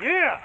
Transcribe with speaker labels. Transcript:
Speaker 1: Yeah.